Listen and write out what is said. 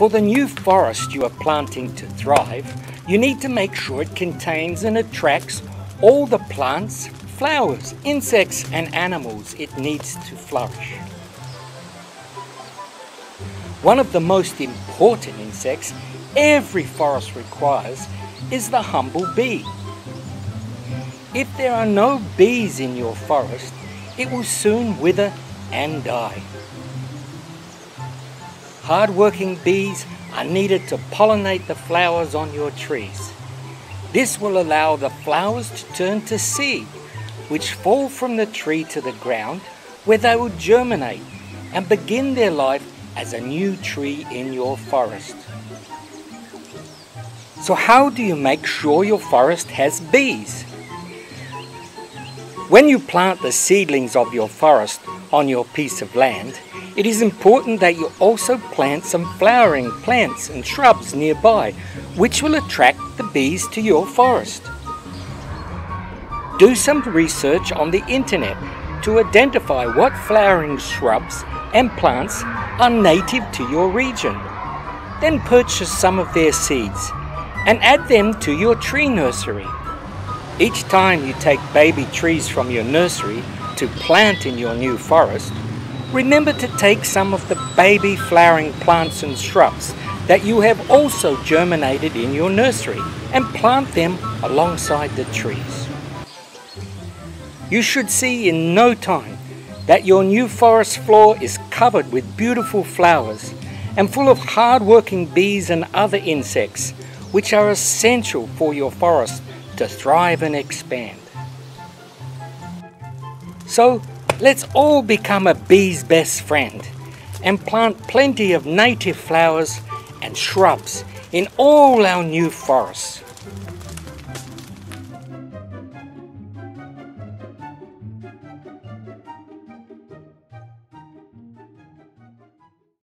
For the new forest you are planting to thrive, you need to make sure it contains and attracts all the plants, flowers, insects and animals it needs to flourish. One of the most important insects every forest requires is the humble bee. If there are no bees in your forest, it will soon wither and die. Hard-working bees are needed to pollinate the flowers on your trees. This will allow the flowers to turn to seed, which fall from the tree to the ground, where they will germinate and begin their life as a new tree in your forest. So how do you make sure your forest has bees? When you plant the seedlings of your forest on your piece of land, it is important that you also plant some flowering plants and shrubs nearby, which will attract the bees to your forest. Do some research on the internet to identify what flowering shrubs and plants are native to your region. Then purchase some of their seeds and add them to your tree nursery. Each time you take baby trees from your nursery to plant in your new forest, remember to take some of the baby flowering plants and shrubs that you have also germinated in your nursery and plant them alongside the trees. You should see in no time that your new forest floor is covered with beautiful flowers and full of hard-working bees and other insects which are essential for your forest to thrive and expand. So let's all become a bee's best friend and plant plenty of native flowers and shrubs in all our new forests.